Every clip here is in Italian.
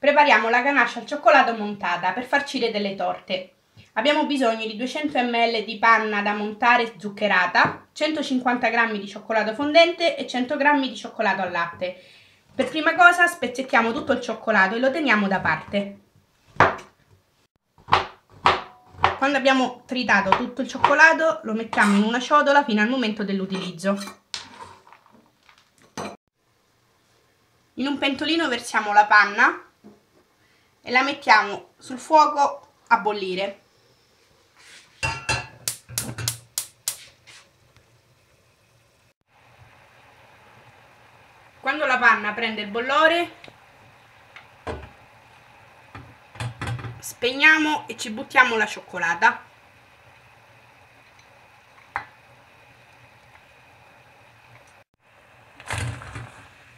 Prepariamo la ganascia al cioccolato montata per farcire delle torte. Abbiamo bisogno di 200 ml di panna da montare zuccherata, 150 g di cioccolato fondente e 100 g di cioccolato al latte. Per prima cosa spezzettiamo tutto il cioccolato e lo teniamo da parte. Quando abbiamo tritato tutto il cioccolato lo mettiamo in una ciotola fino al momento dell'utilizzo. In un pentolino versiamo la panna e la mettiamo sul fuoco a bollire. Quando la panna prende il bollore spegniamo e ci buttiamo la cioccolata.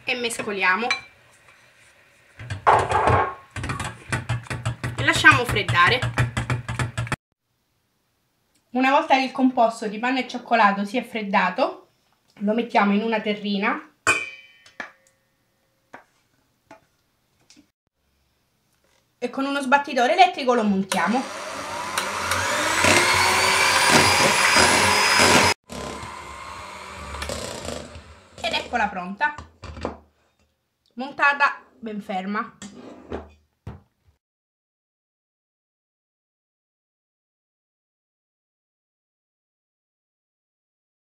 E mescoliamo. Lasciamo freddare. Una volta che il composto di panna e cioccolato si è freddato, lo mettiamo in una terrina e con uno sbattitore elettrico lo montiamo. Ed eccola pronta, montata ben ferma.